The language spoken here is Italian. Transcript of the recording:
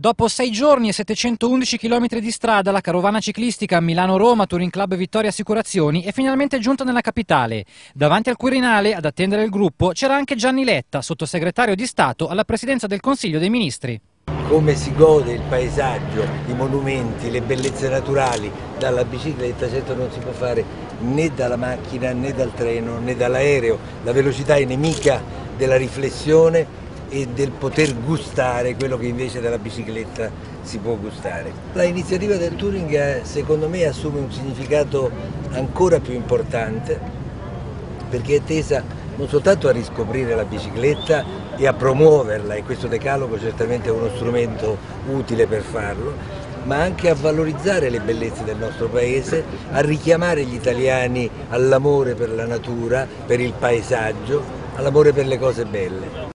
Dopo sei giorni e 711 km di strada, la carovana ciclistica Milano-Roma Touring Club Vittoria Assicurazioni è finalmente giunta nella capitale. Davanti al Quirinale, ad attendere il gruppo, c'era anche Gianni Letta, sottosegretario di Stato alla Presidenza del Consiglio dei Ministri. Come si gode il paesaggio, i monumenti, le bellezze naturali dalla bicicletta, certo non si può fare né dalla macchina né dal treno né dall'aereo. La velocità è nemica della riflessione e del poter gustare quello che invece dalla bicicletta si può gustare. L'iniziativa del touring secondo me assume un significato ancora più importante perché è tesa non soltanto a riscoprire la bicicletta e a promuoverla e questo decalogo certamente è uno strumento utile per farlo, ma anche a valorizzare le bellezze del nostro paese, a richiamare gli italiani all'amore per la natura, per il paesaggio, all'amore per le cose belle.